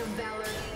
Of Valor.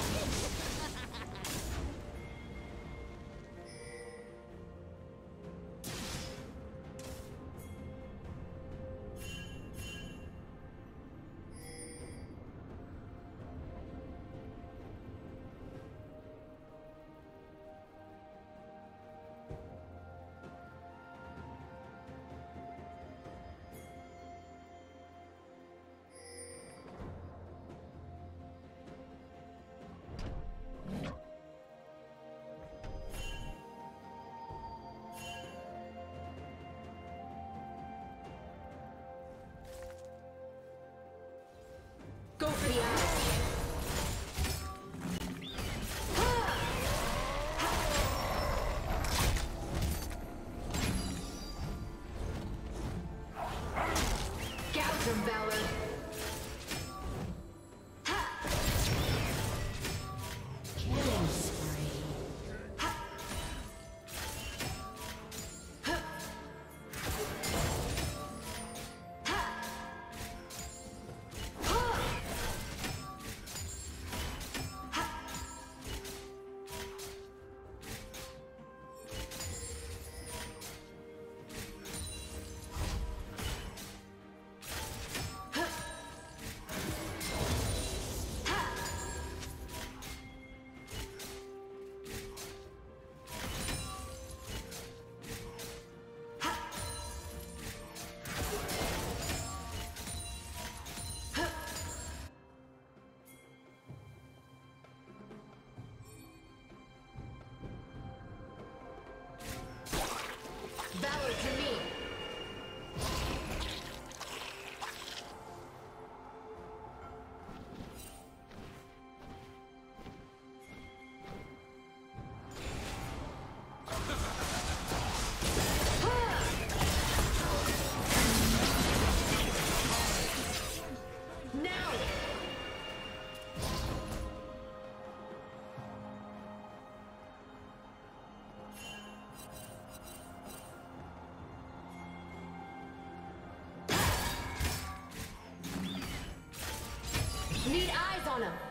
Okay. On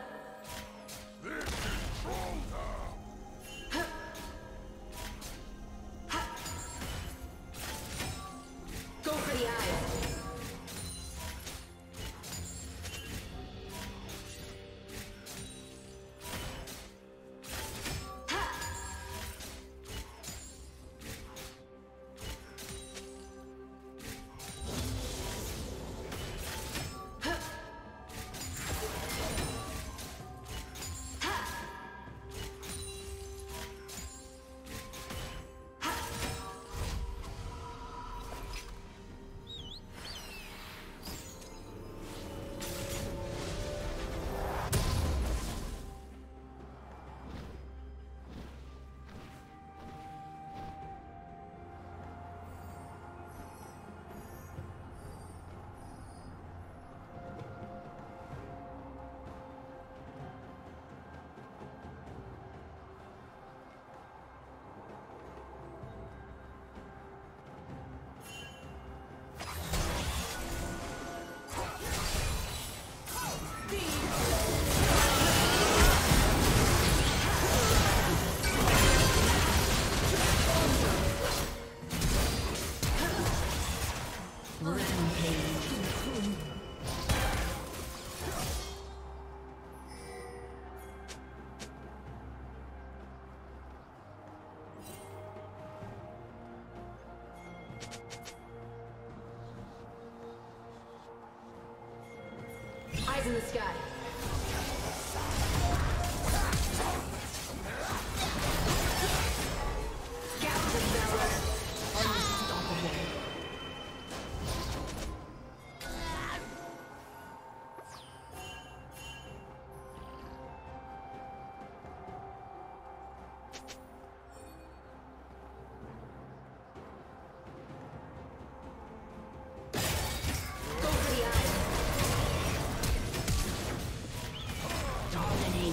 Eyes in the sky.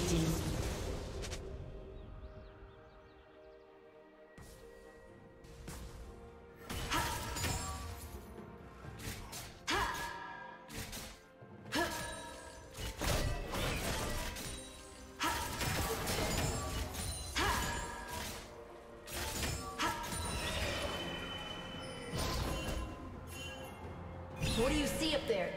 Dominating. What do you see up there?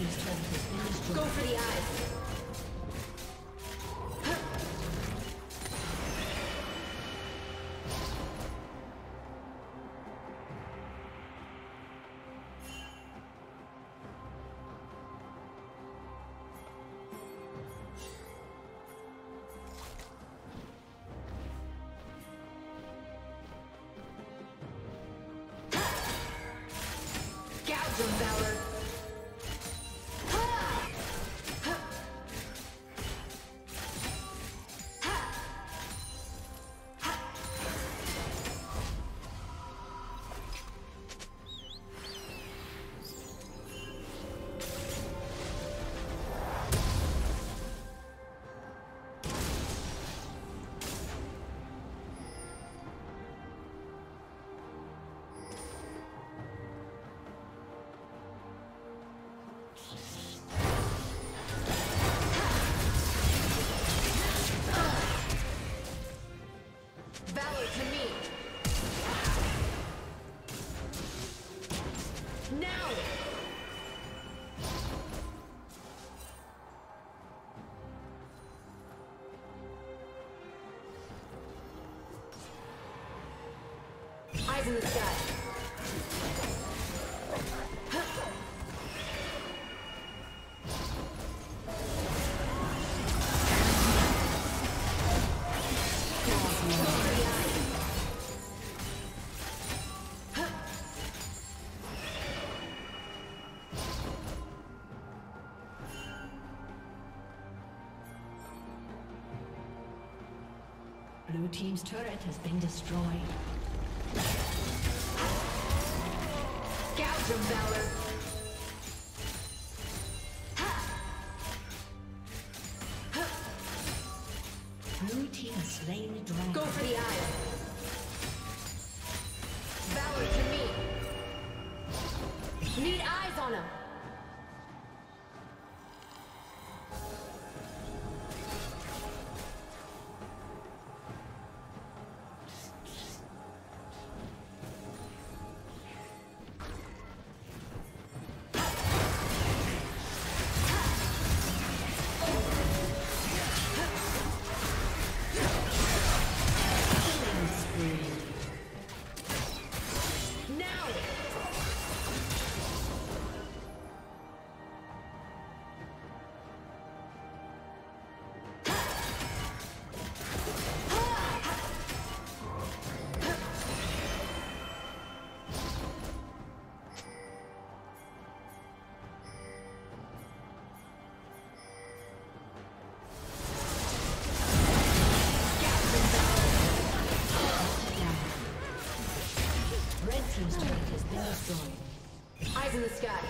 Go for the eyes. Now! Blue Team's turret has been destroyed. Gouge them, Valor. Blue Team has slain the dragon. Go for the Eyes